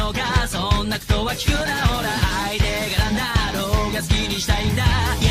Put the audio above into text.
のかそんなことは聞くなほら相手が何だろうが好きにしたいんだ。